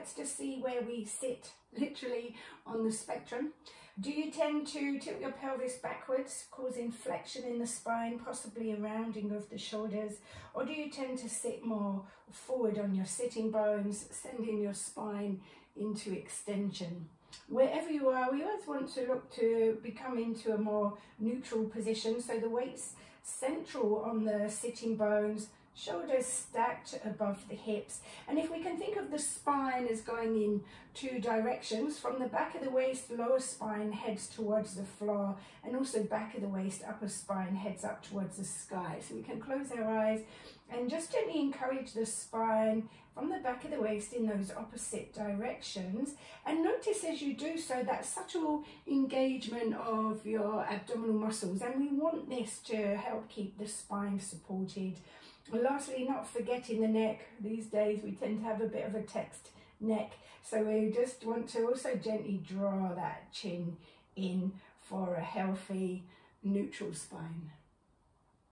let's just see where we sit literally on the spectrum. Do you tend to tilt your pelvis backwards, causing flexion in the spine, possibly a rounding of the shoulders? Or do you tend to sit more forward on your sitting bones, sending your spine into extension? Wherever you are, we always want to look to become into a more neutral position. So the weight's central on the sitting bones, shoulders stacked above the hips. And if we can think of the spine as going in two directions, from the back of the waist, lower spine heads towards the floor, and also back of the waist, upper spine heads up towards the sky. So we can close our eyes and just gently encourage the spine from the back of the waist in those opposite directions. And notice as you do so that subtle engagement of your abdominal muscles. And we want this to help keep the spine supported And lastly, not forgetting the neck. These days we tend to have a bit of a text neck. So we just want to also gently draw that chin in for a healthy neutral spine.